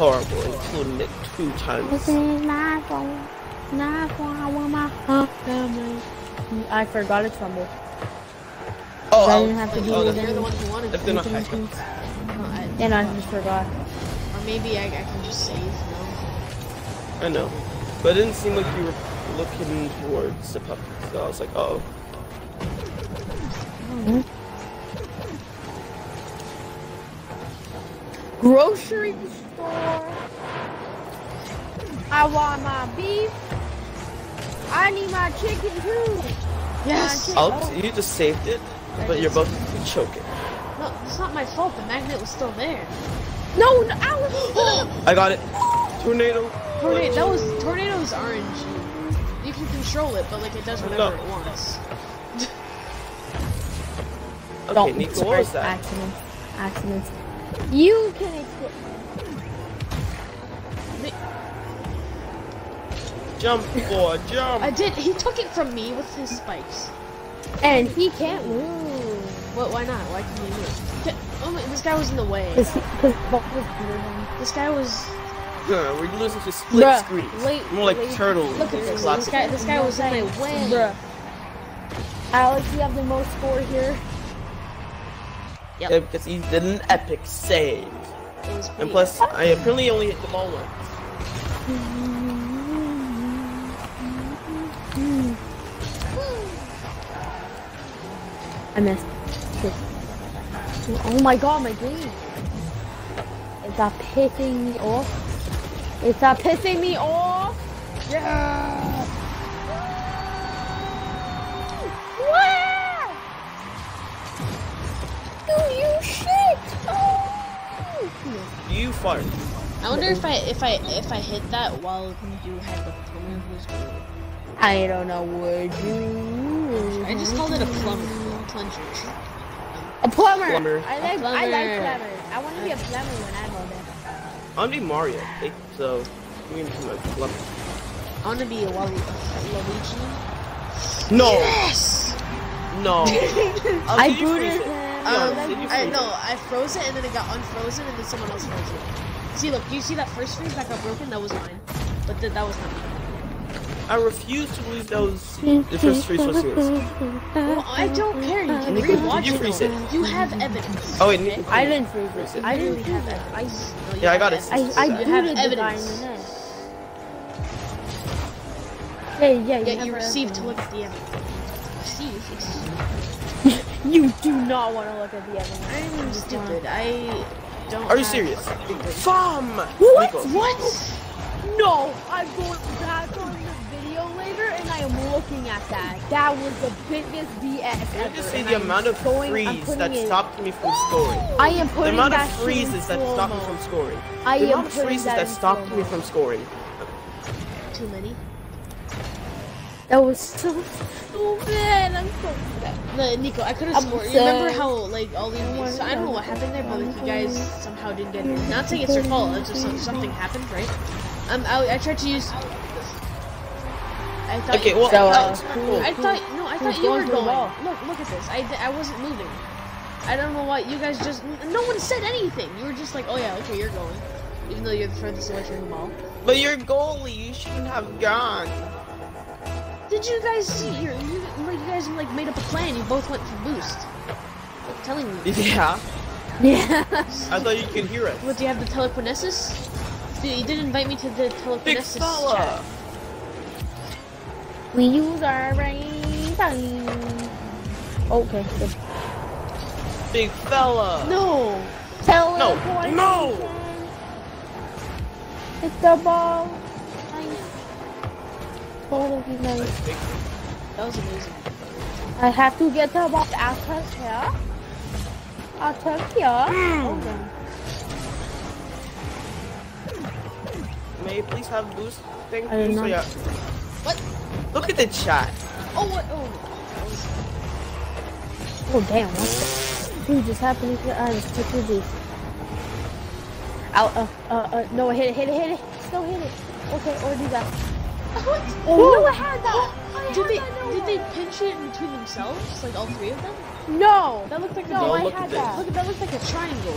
horrible, including it two times. This is my phone. Not one my family. I forgot it's rumble. Oh, I I'll- didn't have to do oh, it that's- again. You're the one who wanted If to. they're not Or hacked. No, I- And I just forgot. Or maybe I, I can just save, no? I know. But it didn't seem like you were looking towards the puppy, so I was like, oh. Hmm? Grocery store. I want my beef. I need my chicken too. Yes! My I'll, you just saved it, but you're both choking. No, it's not my fault. The magnet was still there. No, no, I was. I got it. Tornado. Tornado, that was tornado's orange. You can control it, but like it does whatever No. it wants. Okay, Don't Nico, what was that? Accidents. Accidents. You can explain. Jump, boy, jump. I did. He took it from me with his spikes. And he can't move. What? Why not? Why can't he move? Get- Oh my! This guy was in the way. Because both was. This guy was. Huh, we're losing to split Bruh, screens. wait, More like wait. turtles. Look at this. This guy. This guy was in my way. Bruh. Alex, you have the most score here. Yeah, because he did an epic save. And pretty- plus, I apparently only hit the ball once. Mm-hmm. I missed. Oh my god, my game. Is that pissing me off? Is that pissing me off? Yeah! Where? Do you shit? Oh! You fart. I wonder if I if I if I hit that while you had the plumber who's good. I don't know, would you? I just called it a plumber. Plunger. A plumber. Plumber. I like I plumber. like plumbers. I want to be a plumber when I'm older. I want to be Mario, eh, so you can become a plumber. I want to be a Walu- Luigi. No, Yes. no. How I booted it? him. Um, did I no. I froze it and then it got unfrozen and then someone else froze it. See, look, do you see that first freeze that got broken? That was mine, but th- that was not me. I refuse to believe that was the first freeze was yours. Well, I don't care. You can rewatch did you it. freeze it? You have evidence. Oh, wait, okay? Nico, I didn't freeze freeze it. it. I You didn't have freeze it. evidence. No, Yeah, I got it. I, I You have booted the guy in evidence. the net. Hey, yeah, you, Yeah, you received to look at the evidence. Receive? Excuse me. You do not want to look at the evidence. I'm stupid. I don't. Are you serious? Fum! What? Nico. What? No, I'm going back on the video later and I am looking at that. That was the biggest BS Can I ever. just say and the I'm amount of going- freeze that it- stopped me from scoring? I am putting The amount of that shit in freezes that stopped me from scoring. I The am amount of putting freezes that that stopped me from scoring. Too many. That was so stupid. I'm so upset. No, Nico, I could have I'm. You remember how like all these? So I don't know what happened there, but like you guys somehow didn't get it. Not saying it's your fault. It's just something happened, right? Um, I, I tried to use. I thought. Okay, you, well, So, I uh, thought- who- I thought no, I who's thought you were going for ball? Look, look at this. I, I wasn't moving. I don't know why you guys just. No one said anything. You were just like, oh yeah, okay, you're going, even though you're the furthest away from the ball. But you're goalie, you shouldn't have gone. Did you guys see? You're, you, like, you guys like made up a plan. You both went for boost. I'm telling you. Yeah, Yeah. I thought you could hear us. What do you have the telekinesis? Dude, you did invite me to the Big telekinesis fella. chat. We use our brain. Oh, okay. Good. Big fella. No. Teleportation. no. It's the ball. Nice. Totally nice. That was amazing. I have to get the ball out of here. Out of here. Mm. Oh, no. May I please have boost? Thank I did you. So not. yeah. What? Look at the chat. Oh what? Oh. That was, Oh damn! What the dude just happened? to- I just took your boost. Out. Uh. Uh. Uh. No. Hit it. Hit it. Hit it. Still hit it. Okay. Or do that. what? Oh no! I had that. I Did had they that, no did they pinch it between themselves? Like all three of them? No. That looked like a No, No, I look had that. look. That looked like a triangle.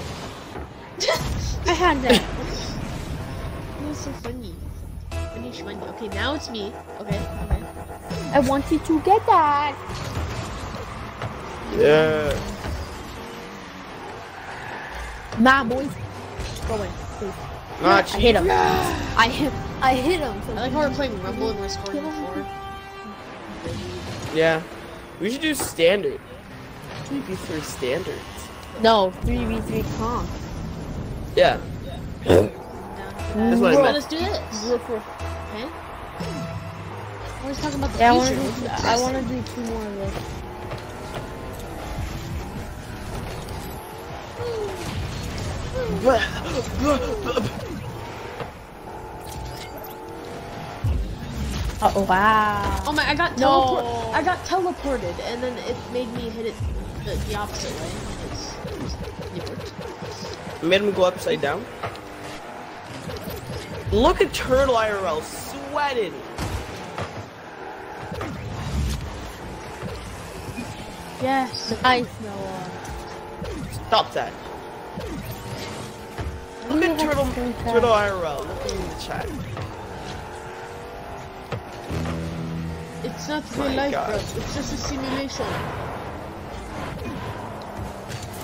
I had that. so funny. Funny shmoney. Okay, now it's me. Okay, okay. I want you to get that. Yeah. Nah, boys. Go away, please. Nah, I hit him. I hit. I hit him. I like how we're playing Rumble and we're scoring before. Yeah. We should do standard. 2v3 standards. No, three v three comp. Yeah. Down. That's what I Let's do this. Look for. Okay. We're always talking about the Yeah, I want future. to do. I want to do two more of this. Oh wow. Oh my! I got No. I got teleported, and then it made me hit it the, the opposite way. It's, it worked. Made him go upside down. Look at Turtle IRL sweating. Yes. Nice, Noah. Uh, Stop that. Look at Turtle Turtle IRL. Look in the chat. It's not My real life, God. bro. It's just a simulation.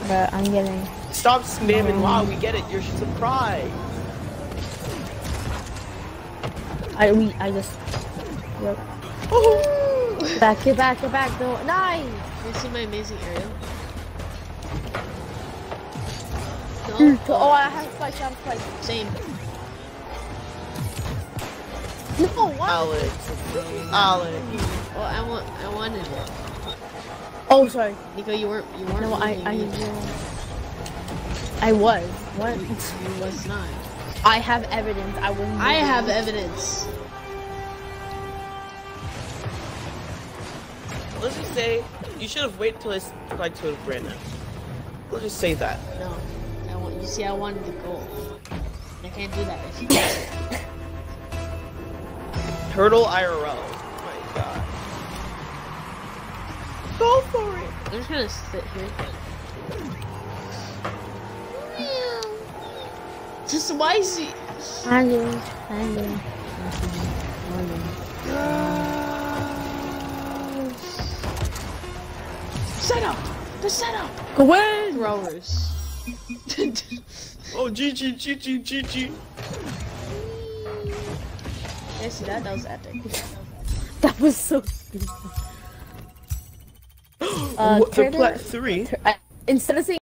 But I'm getting. Stop spamming. Um, wow, we get it. You're surprised. I we I just. Yep. Back, get back, get back, though. Nice. You see my amazing aerial? Hmm. No. Oh, I have spikes, I have spikes. Same. No, what? Alex. Alex. Well, I want. I wanted it. Oh, sorry. Nico, you weren't. You weren't. No, I moving I. I was. What? You was not. I have evidence. I will. I have evidence. Let's just say you should have waited till I like to Brandon. Let's just say that. No. I want. You see, I wanted the goal. And I can't do that. If you Turtle IRL. Oh my god. Go for it. I'm just gonna sit here. Just why is he? I do. I do. Setup. The setup. Go in. Throwers. Oh, GG, GG, GG. Yeah, see that? That was epic. That was so stupid. Uh, What, the plat three? tur- instead of saying